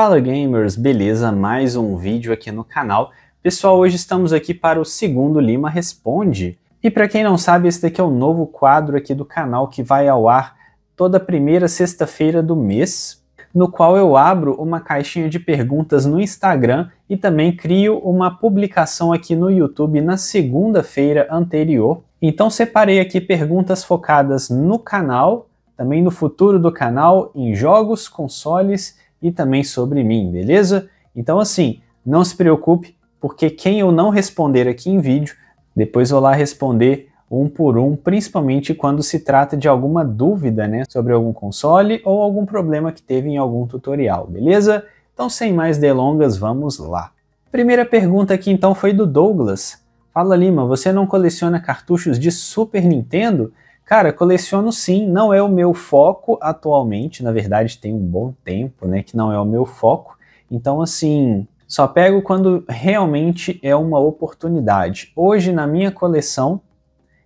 Fala gamers, beleza? Mais um vídeo aqui no canal. Pessoal, hoje estamos aqui para o segundo Lima Responde. E para quem não sabe, esse daqui é o novo quadro aqui do canal que vai ao ar toda primeira sexta-feira do mês, no qual eu abro uma caixinha de perguntas no Instagram e também crio uma publicação aqui no YouTube na segunda-feira anterior. Então separei aqui perguntas focadas no canal, também no futuro do canal, em jogos, consoles e também sobre mim, beleza? Então assim, não se preocupe, porque quem eu não responder aqui em vídeo, depois vou lá responder um por um, principalmente quando se trata de alguma dúvida né, sobre algum console ou algum problema que teve em algum tutorial, beleza? Então, sem mais delongas, vamos lá. Primeira pergunta aqui então foi do Douglas. Fala Lima, você não coleciona cartuchos de Super Nintendo? Cara, coleciono sim, não é o meu foco atualmente, na verdade tem um bom tempo, né, que não é o meu foco. Então assim, só pego quando realmente é uma oportunidade. Hoje na minha coleção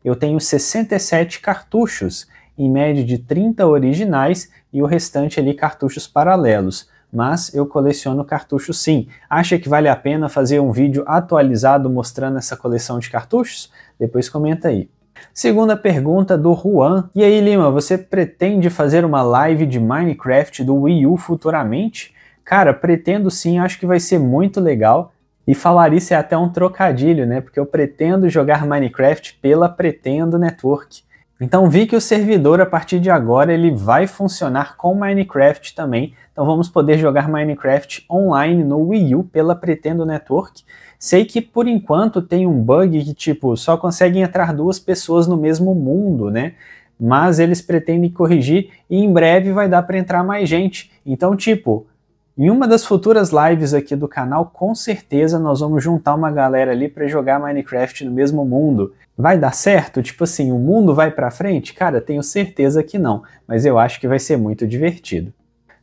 eu tenho 67 cartuchos, em média de 30 originais e o restante ali cartuchos paralelos. Mas eu coleciono cartuchos sim. Acha que vale a pena fazer um vídeo atualizado mostrando essa coleção de cartuchos? Depois comenta aí. Segunda pergunta do Juan. E aí, Lima, você pretende fazer uma live de Minecraft do Wii U futuramente? Cara, pretendo sim, acho que vai ser muito legal. E falar isso é até um trocadilho, né? Porque eu pretendo jogar Minecraft pela Pretendo Network. Então vi que o servidor a partir de agora ele vai funcionar com Minecraft também. Então vamos poder jogar Minecraft online no Wii U pela Pretendo Network. Sei que por enquanto tem um bug que tipo só conseguem entrar duas pessoas no mesmo mundo, né? Mas eles pretendem corrigir e em breve vai dar para entrar mais gente. Então tipo, em uma das futuras lives aqui do canal, com certeza nós vamos juntar uma galera ali para jogar Minecraft no mesmo mundo. Vai dar certo? Tipo assim, o mundo vai para frente? Cara, tenho certeza que não, mas eu acho que vai ser muito divertido.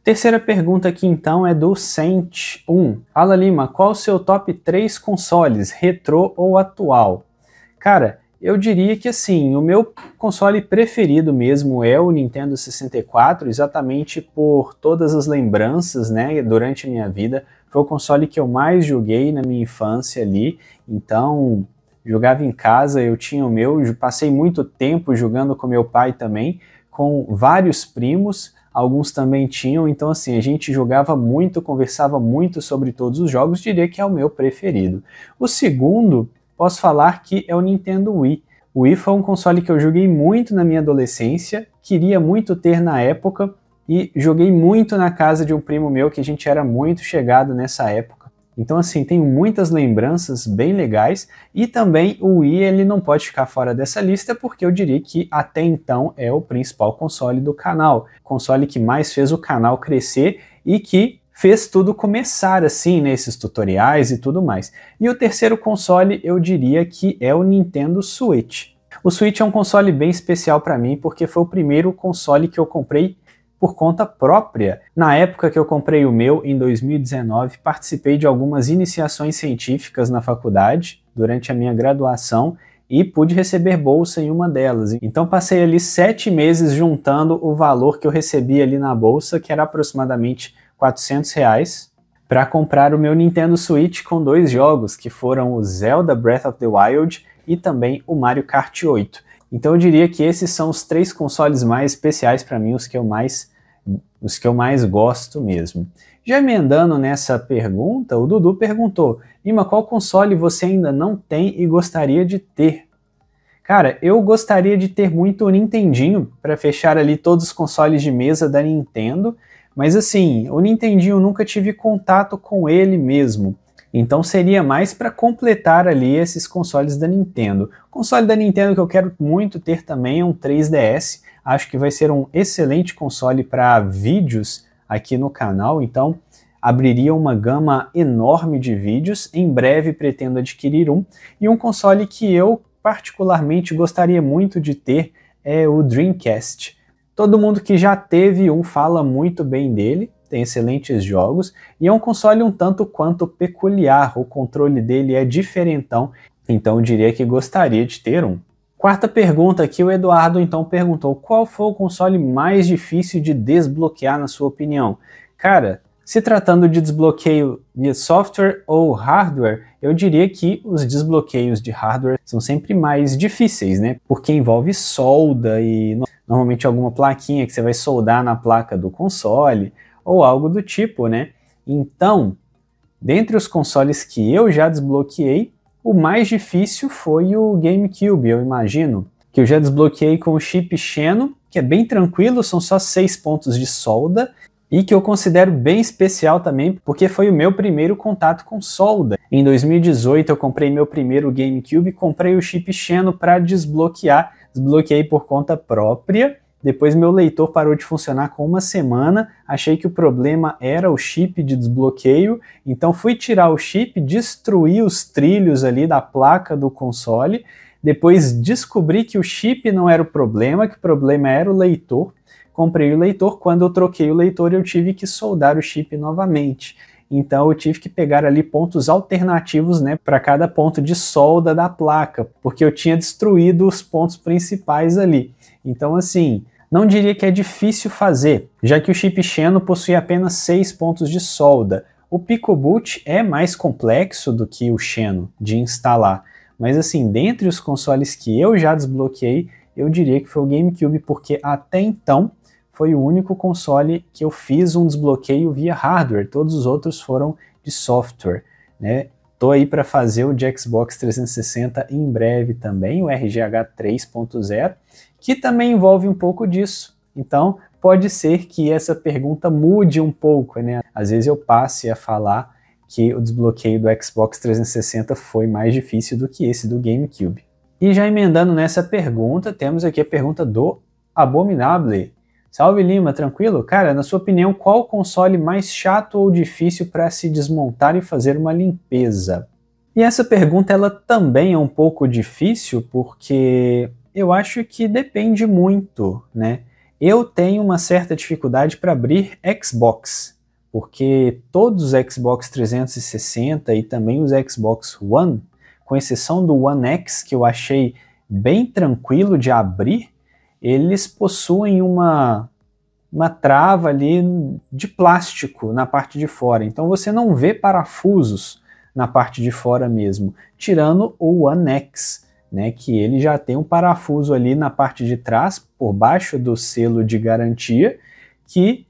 Terceira pergunta aqui então é do Sent1. Fala Lima, qual o seu top 3 consoles, retrô ou atual? Cara, eu diria que assim, o meu console preferido mesmo é o Nintendo 64, exatamente por todas as lembranças, né, durante a minha vida. Foi o console que eu mais joguei na minha infância ali, então jogava em casa, eu tinha o meu, passei muito tempo jogando com meu pai também, com vários primos, alguns também tinham, então assim, a gente jogava muito, conversava muito sobre todos os jogos, diria que é o meu preferido. O segundo posso falar que é o Nintendo Wii. O Wii foi um console que eu joguei muito na minha adolescência, queria muito ter na época e joguei muito na casa de um primo meu que a gente era muito chegado nessa época. Então assim, tenho muitas lembranças bem legais e também o Wii ele não pode ficar fora dessa lista porque eu diria que até então é o principal console do canal, console que mais fez o canal crescer e que fez tudo começar assim, nesses tutoriais e tudo mais. E o terceiro console eu diria que é o Nintendo Switch. O Switch é um console bem especial para mim porque foi o primeiro console que eu comprei por conta própria. Na época que eu comprei o meu, em 2019, participei de algumas iniciações científicas na faculdade durante a minha graduação e pude receber bolsa em uma delas. Então passei ali sete meses juntando o valor que eu recebi ali na bolsa, que era aproximadamente 400 reais para comprar o meu Nintendo Switch com dois jogos, que foram o Zelda Breath of the Wild e também o Mario Kart 8. Então eu diria que esses são os três consoles mais especiais para mim, os que eu mais os que eu mais gosto mesmo. Já emendando nessa pergunta, o Dudu perguntou: Lima, qual console você ainda não tem e gostaria de ter? Cara, eu gostaria de ter muito o Nintendinho para fechar ali todos os consoles de mesa da Nintendo mas assim, o Nintendinho nunca tive contato com ele mesmo. Então seria mais para completar ali esses consoles da Nintendo. O console da Nintendo que eu quero muito ter também é um 3DS. Acho que vai ser um excelente console para vídeos aqui no canal. Então abriria uma gama enorme de vídeos. Em breve pretendo adquirir um. E um console que eu particularmente gostaria muito de ter é o Dreamcast. Todo mundo que já teve um fala muito bem dele, tem excelentes jogos e é um console um tanto quanto peculiar. O controle dele é diferentão, então eu diria que gostaria de ter um. Quarta pergunta aqui, o Eduardo então perguntou: qual foi o console mais difícil de desbloquear na sua opinião? Cara, Se tratando de desbloqueio via software ou hardware, eu diria que os desbloqueios de hardware são sempre mais difíceis, né? Porque envolve solda e normalmente alguma plaquinha que você vai soldar na placa do console ou algo do tipo, né? Então, dentre os consoles que eu já desbloqueei, o mais difícil foi o GameCube, eu imagino, que eu já desbloqueei com o chip Xeno, que é bem tranquilo, são só seis pontos de solda, e que eu considero bem especial também, porque foi o meu primeiro contato com solda. Em 2018 eu comprei meu primeiro GameCube, comprei o chip Xeno para desbloquear, desbloqueei por conta própria. Depois meu leitor parou de funcionar com uma semana, achei que o problema era o chip de desbloqueio, então fui tirar o chip, destruí os trilhos ali da placa do console, depois descobri que o chip não era o problema, que o problema era o leitor, comprei o leitor, quando eu troquei o leitor eu tive que soldar o chip novamente. Então eu tive que pegar ali pontos alternativos, né, para cada ponto de solda da placa, porque eu tinha destruído os pontos principais ali. Então assim, não diria que é difícil fazer, já que o chip Xeno possui apenas 6 pontos de solda. O PicoBoot é mais complexo do que o Xeno de instalar, mas assim, dentre os consoles que eu já desbloqueei, eu diria que foi o GameCube, porque até então foi o único console que eu fiz um desbloqueio via hardware, todos os outros foram de software, né? Tô aí para fazer o de Xbox 360 em breve também, o RGH 3.0, que também envolve um pouco disso. Então, pode ser que essa pergunta mude um pouco, né? Às vezes eu passe a falar que o desbloqueio do Xbox 360 foi mais difícil do que esse do GameCube. E já emendando nessa pergunta, temos aqui a pergunta do Abominable. Salve Lima, tranquilo? Cara, na sua opinião, qual console mais chato ou difícil para se desmontar e fazer uma limpeza? E essa pergunta ela também é um pouco difícil porque eu acho que depende muito, né? Eu tenho uma certa dificuldade para abrir Xbox, porque todos os Xbox 360 e também os Xbox One, com exceção do One X, que eu achei bem tranquilo de abrir, eles possuem uma, uma trava ali de plástico na parte de fora. Então você não vê parafusos na parte de fora mesmo, tirando o One X, né, que ele já tem um parafuso ali na parte de trás, por baixo do selo de garantia, que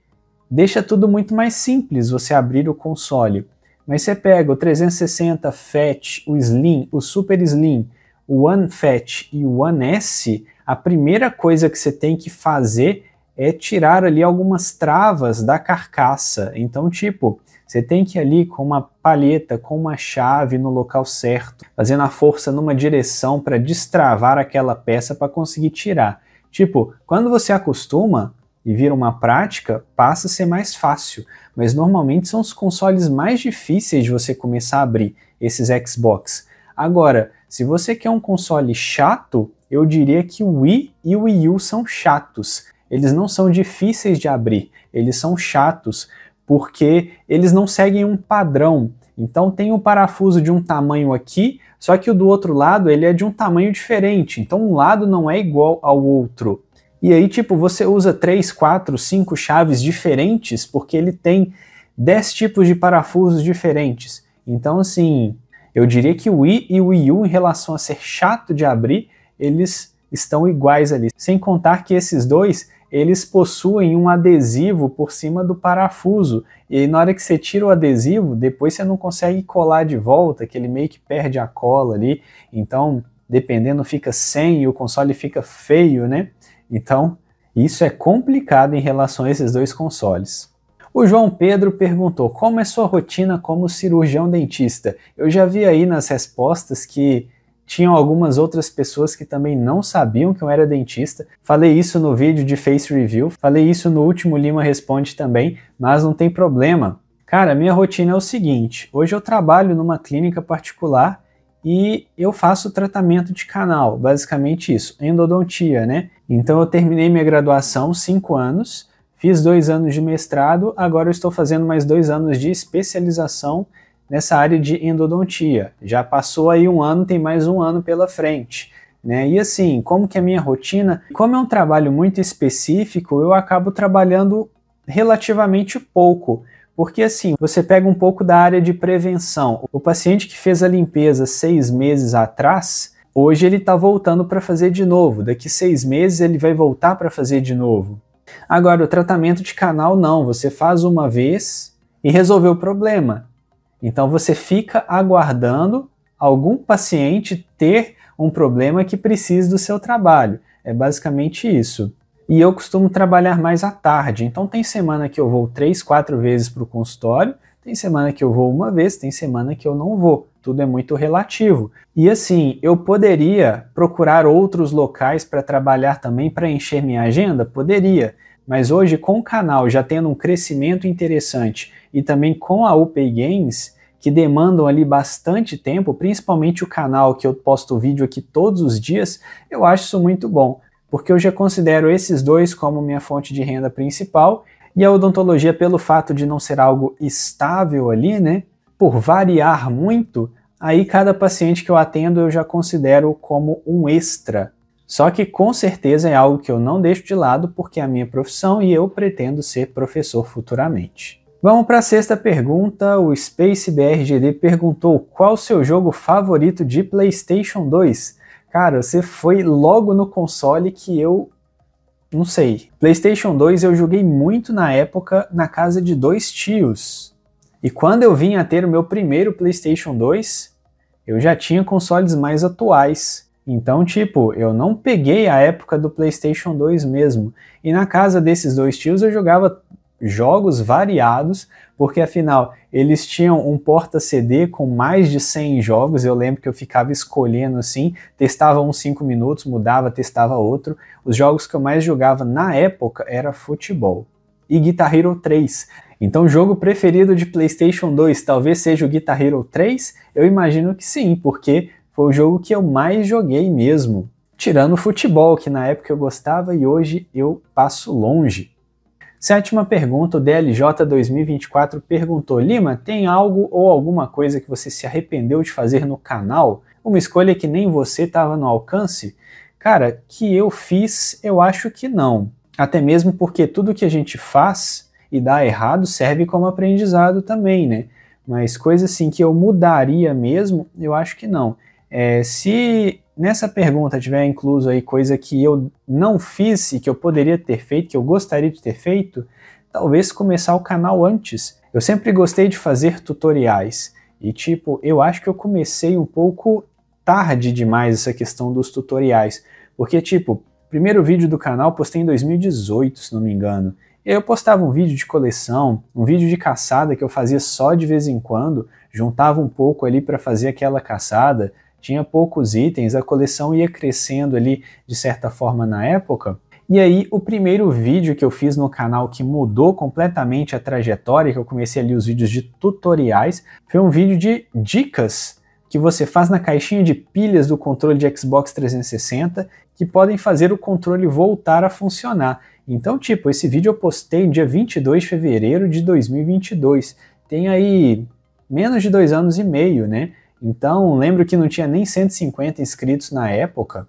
deixa tudo muito mais simples você abrir o console. Mas você pega o 360 Fat, o Slim, o Super Slim, o One Fat e o One S, a primeira coisa que você tem que fazer é tirar ali algumas travas da carcaça. Então, tipo, você tem que ir ali com uma palheta, com uma chave no local certo, fazendo a força numa direção para destravar aquela peça para conseguir tirar. Tipo, quando você acostuma e vira uma prática, passa a ser mais fácil. Mas normalmente são os consoles mais difíceis de você começar a abrir, esses Xbox. Agora, se você quer um console chato, eu diria que o Wii e o Wii U são chatos. Eles não são difíceis de abrir, eles são chatos porque eles não seguem um padrão. Então tem um parafuso de um tamanho aqui, só que o do outro lado ele é de um tamanho diferente. Então um lado não é igual ao outro. E aí, tipo, você usa 3, 4, 5 chaves diferentes porque ele tem 10 tipos de parafusos diferentes. Então, assim, eu diria que o Wii e o Wii U, em relação a ser chato de abrir, eles estão iguais ali. Sem contar que esses dois, eles possuem um adesivo por cima do parafuso. E na hora que você tira o adesivo, depois você não consegue colar de volta, que ele meio que perde a cola ali. Então, dependendo, fica sem e o console fica feio, né? Então, isso é complicado em relação a esses dois consoles. O João Pedro perguntou: como é sua rotina como cirurgião dentista? Eu já vi aí nas respostas que tinham algumas outras pessoas que também não sabiam que eu era dentista. Falei isso no vídeo de Face Review, falei isso no último Lima Responde também, mas não tem problema. Cara, minha rotina é o seguinte: hoje eu trabalho numa clínica particular e eu faço tratamento de canal, basicamente isso, endodontia, né? Então eu terminei minha graduação, cinco anos, fiz dois anos de mestrado, agora eu estou fazendo mais dois anos de especialização nessa área de endodontia. Já passou aí um ano, tem mais um ano pela frente. Né? E assim, como que é a minha rotina? Como é um trabalho muito específico, eu acabo trabalhando relativamente pouco, Porque assim, você pega um pouco da área de prevenção. O paciente que fez a limpeza seis meses atrás, hoje ele está voltando para fazer de novo. Daqui seis meses ele vai voltar para fazer de novo. Agora, o tratamento de canal não. Você faz uma vez e resolveu o problema. Então você fica aguardando algum paciente ter um problema que precise do seu trabalho. É basicamente isso. E eu costumo trabalhar mais à tarde. Então tem semana que eu vou três, quatro vezes para o consultório, tem semana que eu vou uma vez, tem semana que eu não vou. Tudo é muito relativo. E assim, eu poderia procurar outros locais para trabalhar também para encher minha agenda? Poderia. Mas hoje, com o canal já tendo um crescimento interessante e também com a UPay Games, que demandam ali bastante tempo, principalmente o canal que eu posto vídeo aqui todos os dias, eu acho isso muito bom, porque eu já considero esses dois como minha fonte de renda principal e a odontologia, pelo fato de não ser algo estável ali, né, por variar muito, aí cada paciente que eu atendo eu já considero como um extra. Só que com certeza é algo que eu não deixo de lado porque é a minha profissão e eu pretendo ser professor futuramente. Vamos para a sexta pergunta. O Space BRGD perguntou qual o seu jogo favorito de PlayStation 2? Cara, você foi logo no console que eu não sei. PlayStation 2 eu joguei muito na época na casa de dois tios. E quando eu vim a ter o meu primeiro PlayStation 2, eu já tinha consoles mais atuais. Então, tipo, eu não peguei a época do PlayStation 2 mesmo. E na casa desses dois tios eu jogava jogos variados, porque afinal eles tinham um porta-CD com mais de 100 jogos. Eu lembro que eu ficava escolhendo assim, testava uns 5 minutos, mudava, testava outro. Os jogos que eu mais jogava na época era futebol e Guitar Hero 3. Então, o jogo preferido de PlayStation 2 talvez seja o Guitar Hero 3? Eu imagino que sim, porque foi o jogo que eu mais joguei mesmo. Tirando o futebol, que na época eu gostava e hoje eu passo longe. Sétima pergunta, o DLJ 2024 perguntou: Lima, tem algo ou alguma coisa que você se arrependeu de fazer no canal? Uma escolha que nem você estava no alcance? Cara, que eu fiz, eu acho que não. Até mesmo porque tudo que a gente faz e dá errado serve como aprendizado também, né? Mas coisa assim que eu mudaria mesmo, eu acho que não. É, se nessa pergunta tiver incluso aí coisa que eu não fiz e que eu poderia ter feito, que eu gostaria de ter feito, talvez começar o canal antes. Eu sempre gostei de fazer tutoriais e tipo, eu acho que eu comecei um pouco tarde demais essa questão dos tutoriais, porque tipo, primeiro vídeo do canal postei em 2018, se não me engano. Eu postava um vídeo de coleção, um vídeo de caçada que eu fazia só de vez em quando, juntava um pouco ali para fazer aquela caçada, tinha poucos itens, a coleção ia crescendo ali de certa forma na época. E aí, o primeiro vídeo que eu fiz no canal que mudou completamente a trajetória, que eu comecei ali os vídeos de tutoriais, foi um vídeo de dicas que você faz na caixinha de pilhas do controle de Xbox 360 que podem fazer o controle voltar a funcionar. Então, tipo, esse vídeo eu postei dia 22 de fevereiro de 2022. Tem aí menos de dois anos e meio, né? Então, lembro que não tinha nem 150 inscritos na época,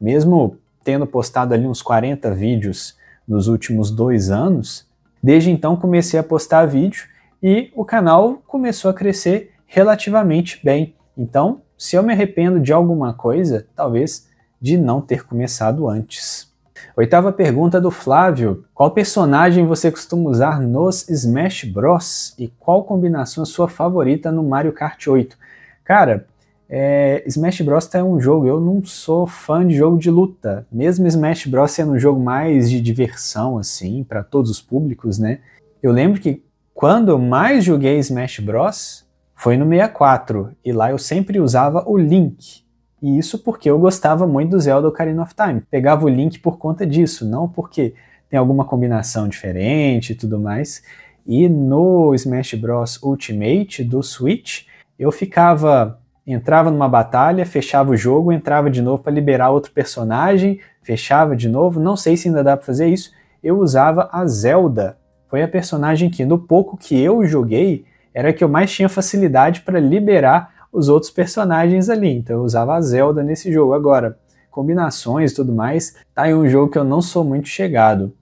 mesmo tendo postado ali uns 40 vídeos nos últimos dois anos. Desde então comecei a postar vídeo e o canal começou a crescer relativamente bem. Então, se eu me arrependo de alguma coisa, talvez de não ter começado antes. Oitava pergunta do Flávio: Qual personagem você costuma usar nos Smash Bros? E qual combinação é sua favorita no Mario Kart 8? Cara, é, Smash Bros é um jogo, eu não sou fã de jogo de luta. Mesmo Smash Bros sendo um jogo mais de diversão, assim, para todos os públicos, né? Eu lembro que quando eu mais joguei Smash Bros foi no 64, e lá eu sempre usava o Link. E isso porque eu gostava muito do Zelda Ocarina of Time. Pegava o Link por conta disso, não porque tem alguma combinação diferente e tudo mais. E no Smash Bros Ultimate do Switch, eu ficava, entrava numa batalha, fechava o jogo, entrava de novo para liberar outro personagem, fechava de novo, não sei se ainda dá para fazer isso. Eu usava a Zelda. Foi a personagem que no pouco que eu joguei, era que eu mais tinha facilidade para liberar os outros personagens ali. Então eu usava a Zelda nesse jogo. Agora, combinações e tudo mais, tá em um jogo que eu não sou muito chegado.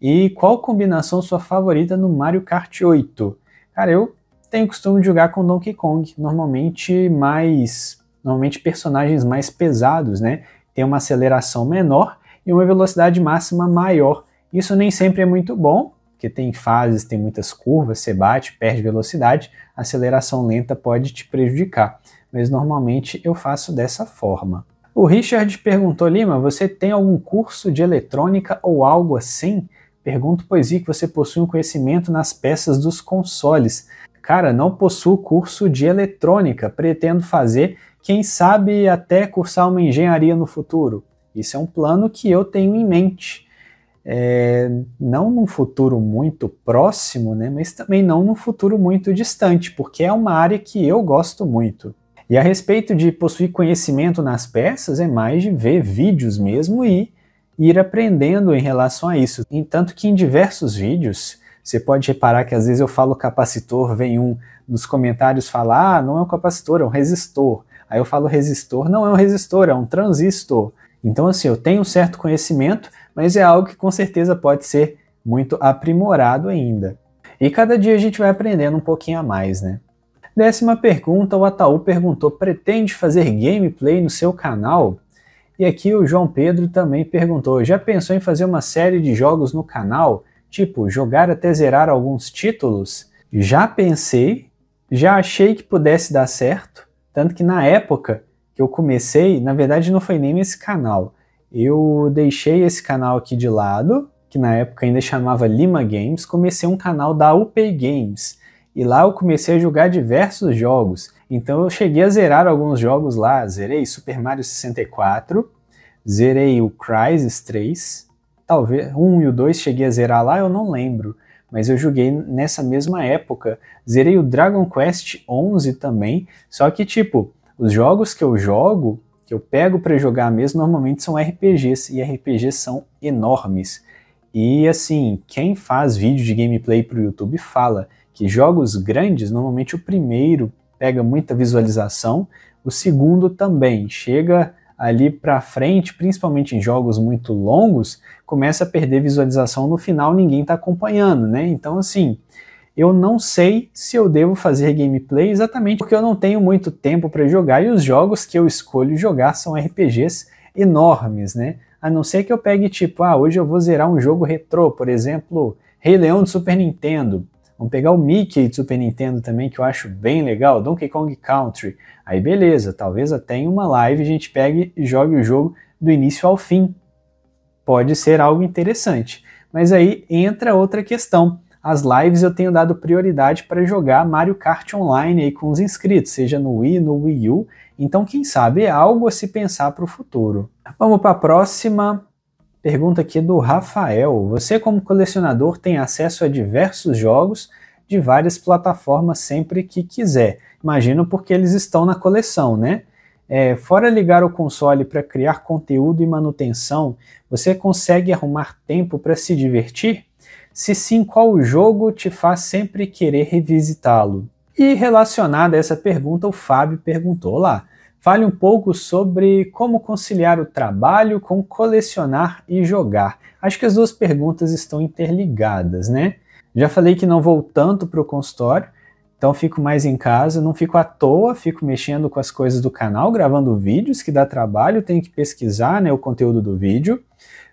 E qual combinação sua favorita no Mario Kart 8? Cara, eu tenho costume de jogar com Donkey Kong, normalmente mais, normalmente personagens mais pesados, né? Tem uma aceleração menor e uma velocidade máxima maior. Isso nem sempre é muito bom, porque tem fases, tem muitas curvas, você bate, perde velocidade, aceleração lenta pode te prejudicar. Mas normalmente eu faço dessa forma. O Richard perguntou, Lima, você tem algum curso de eletrônica ou algo assim? Pergunto, pois vi que você possui um conhecimento nas peças dos consoles. Cara, não possuo curso de eletrônica, pretendo fazer, quem sabe até cursar uma engenharia no futuro. Isso é um plano que eu tenho em mente. É, não num futuro muito próximo, né, mas também não num futuro muito distante, porque é uma área que eu gosto muito. E a respeito de possuir conhecimento nas peças, é mais de ver vídeos mesmo e ir aprendendo em relação a isso. Entanto que em diversos vídeos você pode reparar que às vezes eu falo capacitor, vem um dos comentários falar, ah, não é um capacitor, é um resistor. Aí eu falo resistor, não é um resistor, é um transistor. Então, assim, eu tenho um certo conhecimento, mas é algo que com certeza pode ser muito aprimorado ainda. E cada dia a gente vai aprendendo um pouquinho a mais, né? Décima pergunta, o Ataú perguntou: pretende fazer gameplay no seu canal? E aqui o João Pedro também perguntou: já pensou em fazer uma série de jogos no canal? Tipo, jogar até zerar alguns títulos? Já pensei, já achei que pudesse dar certo, tanto que na época que eu comecei, na verdade não foi nem nesse canal. Eu deixei esse canal aqui de lado, que na época ainda chamava Lima Games, comecei um canal da UP Games. E lá eu comecei a jogar diversos jogos. Então eu cheguei a zerar alguns jogos lá. Zerei Super Mario 64, zerei o Crysis 3, talvez um e o dois cheguei a zerar lá, eu não lembro, mas eu joguei nessa mesma época. Zerei o Dragon Quest 11 também, só que tipo, os jogos que eu jogo, que eu pego para jogar mesmo, normalmente são RPGs e RPGs são enormes. E assim, quem faz vídeo de gameplay para o YouTube fala que jogos grandes, normalmente o primeiro pega muita visualização, o segundo também chega ali para frente, principalmente em jogos muito longos, começa a perder visualização no final, ninguém está acompanhando, né? Então, assim, eu não sei se eu devo fazer gameplay exatamente porque eu não tenho muito tempo para jogar e os jogos que eu escolho jogar são RPGs enormes, né? A não ser que eu pegue tipo, ah, hoje eu vou zerar um jogo retrô, por exemplo, Rei Leão de Super Nintendo. Vamos pegar o Mickey de Super Nintendo também, que eu acho bem legal, Donkey Kong Country. Aí beleza, talvez até em uma live a gente pegue e jogue o jogo do início ao fim. Pode ser algo interessante. Mas aí entra outra questão. As lives eu tenho dado prioridade para jogar Mario Kart Online aí com os inscritos, seja no Wii, no Wii U. Então, quem sabe é algo a se pensar para o futuro. Vamos para a próxima Pergunta aqui do Rafael. Você, como colecionador, tem acesso a diversos jogos de várias plataformas sempre que quiser. Imagino porque eles estão na coleção, né? É, fora ligar o console para criar conteúdo e manutenção, você consegue arrumar tempo para se divertir? Se sim, qual jogo te faz sempre querer revisitá-lo? E relacionada a essa pergunta, o Fábio perguntou lá: Fale um pouco sobre como conciliar o trabalho com colecionar e jogar. Acho que as duas perguntas estão interligadas, né? Já falei que não vou tanto para o consultório, então fico mais em casa, não fico à toa, fico mexendo com as coisas do canal, gravando vídeos que dá trabalho, tenho que pesquisar né, o conteúdo do vídeo,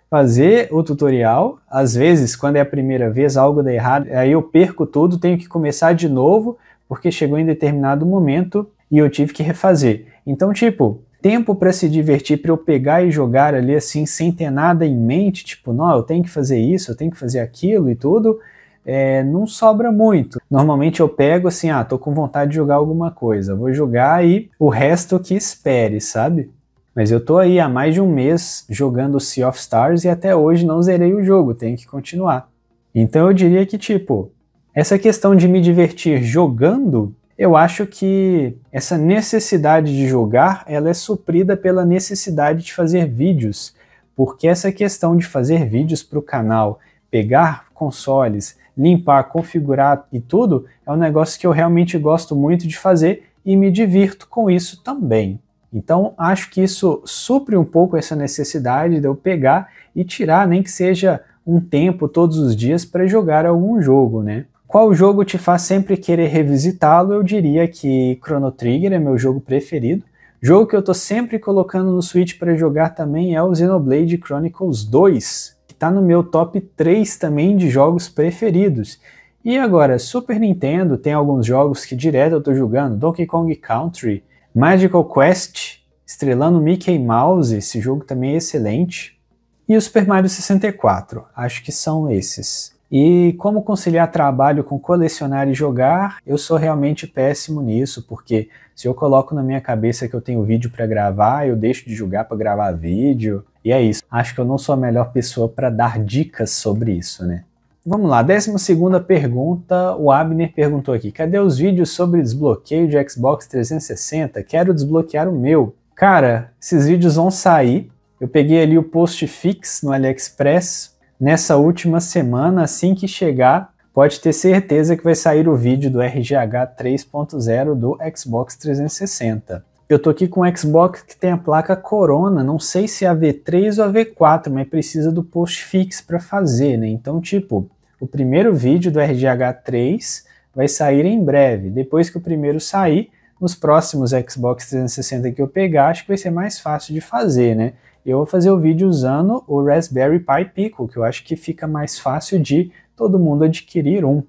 fazer o tutorial. Às vezes, quando é a primeira vez, algo dá errado, aí eu perco tudo, tenho que começar de novo, porque chegou em determinado momento e eu tive que refazer. Então, tipo, tempo para se divertir, para eu pegar e jogar ali assim, sem ter nada em mente, tipo, não, eu tenho que fazer isso, eu tenho que fazer aquilo e tudo, é, não sobra muito. Normalmente eu pego assim, ah, tô com vontade de jogar alguma coisa, vou jogar e o resto que espere, sabe? Mas eu tô aí há mais de um mês jogando Sea of Stars e até hoje não zerei o jogo, tenho que continuar. Então eu diria que, tipo, essa questão de me divertir jogando eu acho que essa necessidade de jogar ela é suprida pela necessidade de fazer vídeos, porque essa questão de fazer vídeos para o canal, pegar consoles, limpar, configurar e tudo, é um negócio que eu realmente gosto muito de fazer e me divirto com isso também. Então, acho que isso supre um pouco essa necessidade de eu pegar e tirar, nem que seja um tempo todos os dias para jogar algum jogo, né? Qual jogo te faz sempre querer revisitá-lo? Eu diria que Chrono Trigger é meu jogo preferido. Jogo que eu tô sempre colocando no Switch para jogar também é o Xenoblade Chronicles 2, que tá no meu top 3 também de jogos preferidos. E agora, Super Nintendo tem alguns jogos que direto eu tô jogando, Donkey Kong Country, Magical Quest, estrelando Mickey Mouse, esse jogo também é excelente. E o Super Mario 64, acho que são esses. E como conciliar trabalho com colecionar e jogar, eu sou realmente péssimo nisso, porque se eu coloco na minha cabeça que eu tenho vídeo para gravar, eu deixo de jogar para gravar vídeo. E é isso. Acho que eu não sou a melhor pessoa para dar dicas sobre isso, né? Vamos lá, décima segunda pergunta, o Abner perguntou aqui, cadê os vídeos sobre desbloqueio de Xbox 360? Quero desbloquear o meu. Cara, esses vídeos vão sair, eu peguei ali o post fix no AliExpress, nessa última semana, assim que chegar, pode ter certeza que vai sair o vídeo do RGH 3.0 do Xbox 360. Eu tô aqui com o Xbox que tem a placa Corona, não sei se é a V3 ou a V4, mas precisa do postfix para fazer, né? Então, tipo, o primeiro vídeo do RGH 3 vai sair em breve. Depois que o primeiro sair, nos próximos Xbox 360 que eu pegar, acho que vai ser mais fácil de fazer, né? Eu vou fazer o vídeo usando o Raspberry Pi Pico, que eu acho que fica mais fácil de todo mundo adquirir um.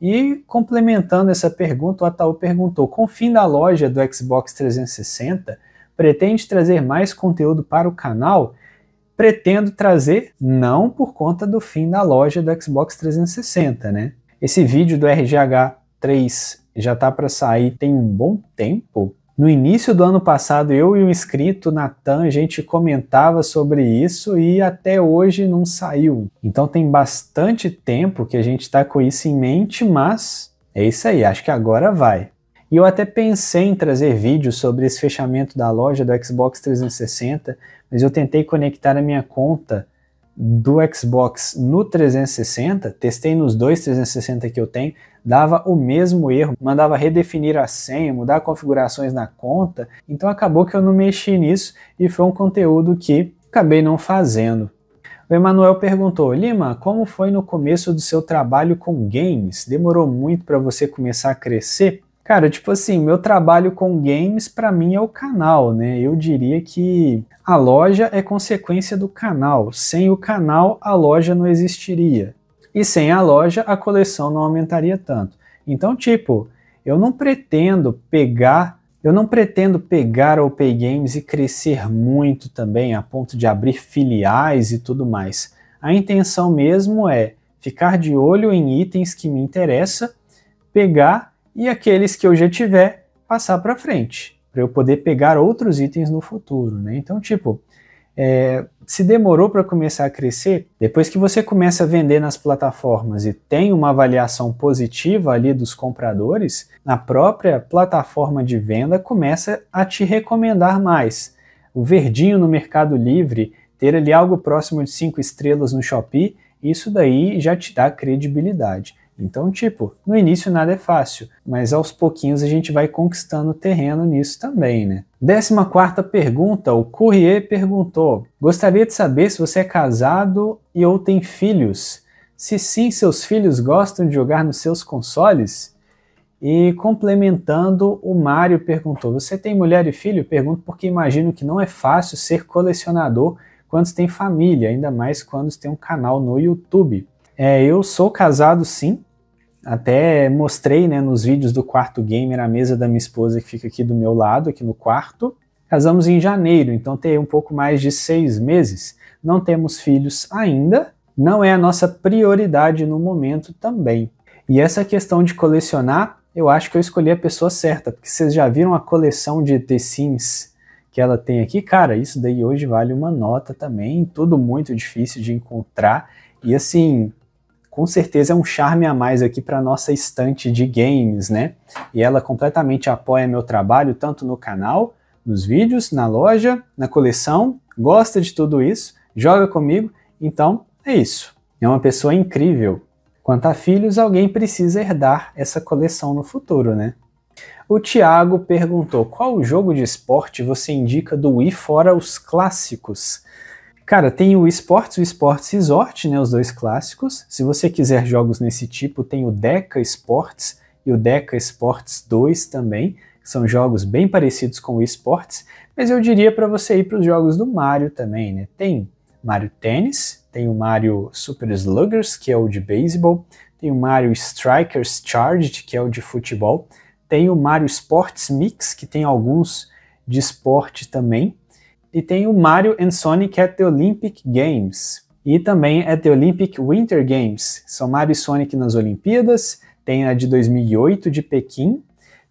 E complementando essa pergunta, o Ataú perguntou: com o fim da loja do Xbox 360, pretende trazer mais conteúdo para o canal? Pretendo trazer, não por conta do fim da loja do Xbox 360, né? Esse vídeo do RGH 3 já está para sair tem um bom tempo, no início do ano passado, eu e o inscrito Natan, a gente comentava sobre isso e até hoje não saiu. Então tem bastante tempo que a gente está com isso em mente, mas é isso aí, acho que agora vai. E eu até pensei em trazer vídeos sobre esse fechamento da loja do Xbox 360, mas eu tentei conectar a minha conta do Xbox no 360, testei nos dois 360 que eu tenho, dava o mesmo erro, mandava redefinir a senha, mudar configurações na conta, então acabou que eu não mexi nisso e foi um conteúdo que acabei não fazendo. O Emanuel perguntou: Lima, como foi no começo do seu trabalho com games? Demorou muito para você começar a crescer? Cara, tipo assim, meu trabalho com games para mim é o canal, né? Eu diria que a loja é consequência do canal. Sem o canal, a loja não existiria. E sem a loja, a coleção não aumentaria tanto. Então, tipo, eu não pretendo pegar, eu não pretendo pegar o Pay Games e crescer muito também a ponto de abrir filiais e tudo mais. A intenção mesmo é ficar de olho em itens que me interessam, pegar e aqueles que eu já tiver, passar para frente, para eu poder pegar outros itens no futuro. Né? Então, tipo, é, se demorou para começar a crescer, depois que você começa a vender nas plataformas e tem uma avaliação positiva ali dos compradores, a própria plataforma de venda começa a te recomendar mais. O verdinho no Mercado Livre, ter ali algo próximo de 5 estrelas no Shopee, isso daí já te dá credibilidade. Então, tipo, no início nada é fácil, mas aos pouquinhos a gente vai conquistando terreno nisso também, né? Décima quarta pergunta, o Courrier perguntou: Gostaria de saber se você é casado e ou tem filhos? Se sim, seus filhos gostam de jogar nos seus consoles? E complementando, o Mário perguntou: Você tem mulher e filho? Pergunto porque imagino que não é fácil ser colecionador quando tem família, ainda mais quando tem um canal no YouTube. É, eu sou casado sim, até mostrei né, nos vídeos do quarto gamer a mesa da minha esposa que fica aqui do meu lado, aqui no quarto. Casamos em janeiro, então tem um pouco mais de seis meses. Não temos filhos ainda, não é a nossa prioridade no momento também. E essa questão de colecionar, eu acho que eu escolhi a pessoa certa, porque vocês já viram a coleção de The Sims que ela tem aqui? Cara, isso daí hoje vale uma nota também, tudo muito difícil de encontrar. E assim, com certeza é um charme a mais aqui para nossa estante de games, né? E ela completamente apoia meu trabalho, tanto no canal, nos vídeos, na loja, na coleção, gosta de tudo isso, joga comigo, então é isso. É uma pessoa incrível. Quanto a filhos, alguém precisa herdar essa coleção no futuro, né? O Thiago perguntou: qual jogo de esporte você indica do Wii fora os clássicos? Cara, tem o Esports, o Esports Resort, né, os dois clássicos. Se você quiser jogos nesse tipo, tem o Deca Sports e o Deca Sports 2 também, são jogos bem parecidos com o Esports, mas eu diria para você ir para os jogos do Mario também, né? Tem Mario Tennis, tem o Mario Super Sluggers, que é o de beisebol, tem o Mario Strikers Charged, que é o de futebol, tem o Mario Sports Mix, que tem alguns de esporte também, e tem o Mario and Sonic at the Olympic Games, e também at the Olympic Winter Games. São Mario e Sonic nas Olimpíadas, tem a de 2008 de Pequim,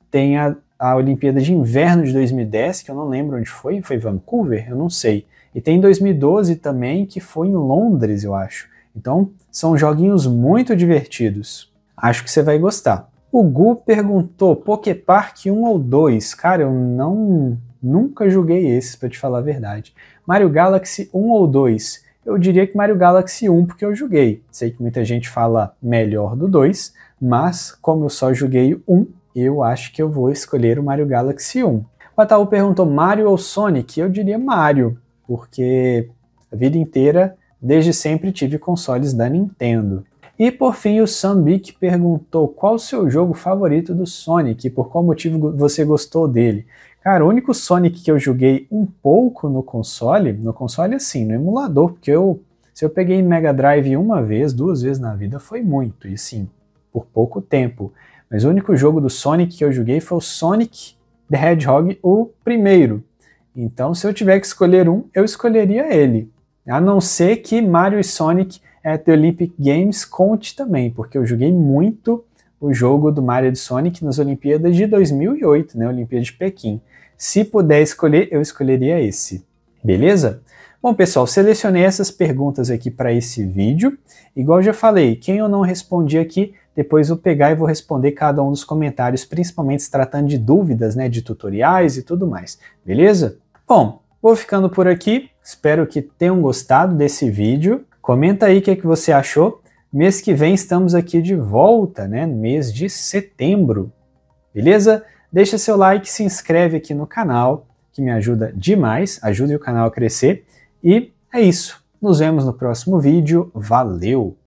tem a, a Olimpíada de Inverno de 2010, que eu não lembro onde foi, foi Vancouver? Eu não sei. E tem 2012 também, que foi em Londres, eu acho. Então, são joguinhos muito divertidos. Acho que você vai gostar. O Gu perguntou Poképark 1 ou 2. Cara, eu não nunca joguei esses para te falar a verdade. Mario Galaxy 1 ou 2? Eu diria que Mario Galaxy 1 porque eu joguei. Sei que muita gente fala melhor do 2, mas como eu só joguei um, eu acho que eu vou escolher o Mario Galaxy 1. O Ataú perguntou Mario ou Sonic? Eu diria Mario, porque a vida inteira Desde sempre tive consoles da Nintendo. E por fim, o Sambic perguntou qual o seu jogo favorito do Sonic e por qual motivo você gostou dele. Cara, o único Sonic que eu joguei um pouco no console, no console assim, no emulador, porque eu, se eu peguei Mega Drive uma vez, duas vezes na vida, foi muito, e sim, por pouco tempo. Mas o único jogo do Sonic que eu joguei foi o Sonic the Hedgehog, o primeiro. Então, se eu tiver que escolher um, eu escolheria ele. A não ser que Mario e Sonic at the Olympic Games conte também, porque eu joguei muito o jogo do Mario e Sonic nas Olimpíadas de 2008, né, Olimpíada de Pequim. Se puder escolher, eu escolheria esse. Beleza? Bom, pessoal, selecionei essas perguntas aqui para esse vídeo. Igual já falei, quem eu não respondi aqui, depois vou pegar e vou responder cada um dos comentários, principalmente se tratando de dúvidas, né, de tutoriais e tudo mais. Beleza? Bom, Vou ficando por aqui, espero que tenham gostado desse vídeo. Comenta aí o que, é que você achou. Mês que vem estamos aqui de volta, né? Mês de setembro. Beleza? Deixa seu like, se inscreve aqui no canal, que me ajuda demais, ajude o canal a crescer. E é isso. Nos vemos no próximo vídeo. Valeu!